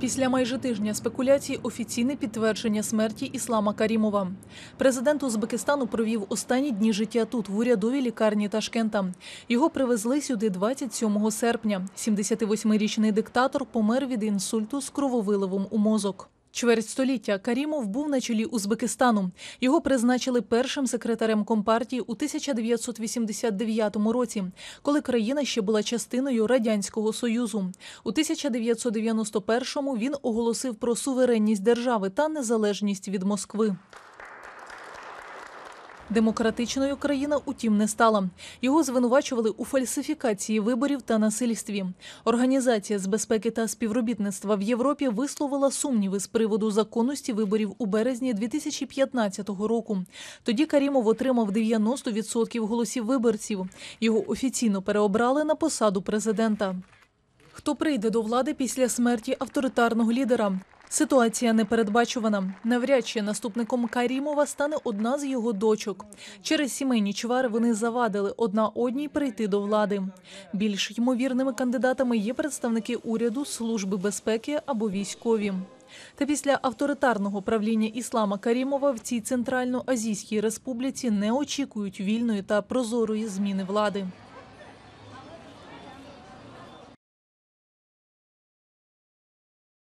Після майже тижня спекуляцій офіційне підтвердження смерті Іслама Карімова. Президент Узбекистану провів останні дні життя тут, в урядовій лікарні Ташкента. Його привезли сюди 27 серпня. 78-річний диктатор помер від інсульту з крововиливом у мозок. Чверть століття Карімов був на чолі Узбекистану. Його призначили першим секретарем компартії у 1989 році, коли країна ще була частиною радянського союзу. У 1991-му він оголосив про суверенність держави та незалежність від Москви. Демократичною країна, утім, не стала. Його звинувачували у фальсифікації виборів та насильстві. Організація з безпеки та співробітництва в Європі висловила сумніви з приводу законності виборів у березні 2015 року. Тоді Карімов отримав 90% голосів виборців. Його офіційно переобрали на посаду президента. Хто прийде до влади після смерті авторитарного лідера? Ситуація непередбачувана. Навряд чи наступником Карімова стане одна з його дочок. Через сімейні чвари вони завадили одна одній прийти до влади. Більш ймовірними кандидатами є представники уряду, служби безпеки або військові. Та після авторитарного правління Іслама Карімова в цій центрально-азійській республіці не очікують вільної та прозорої зміни влади.